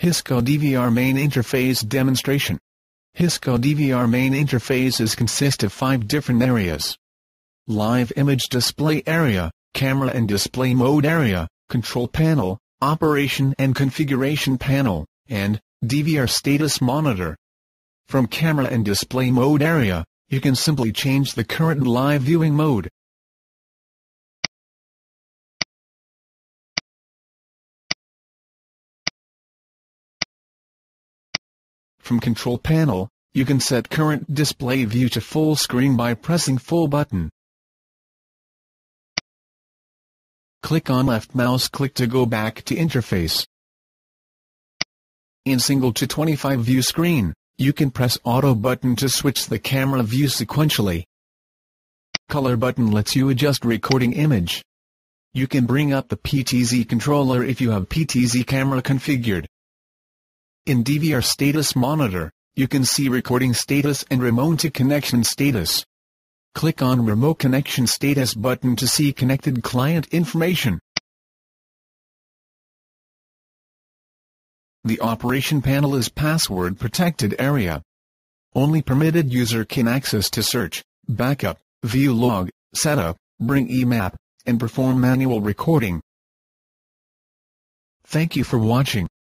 Hisco DVR Main Interface Demonstration Hisco DVR Main Interfaces consist of five different areas. Live Image Display Area, Camera and Display Mode Area, Control Panel, Operation and Configuration Panel, and DVR Status Monitor. From Camera and Display Mode Area, you can simply change the current live viewing mode. From Control Panel, you can set current display view to full screen by pressing full button. Click on left mouse click to go back to interface. In single to 25 view screen, you can press auto button to switch the camera view sequentially. Color button lets you adjust recording image. You can bring up the PTZ controller if you have PTZ camera configured. In DVR Status Monitor, you can see recording status and remote connection status. Click on Remote Connection Status button to see connected client information. The operation panel is password protected area. Only permitted user can access to search, backup, view log, setup, bring EMAP, and perform manual recording. Thank you for watching.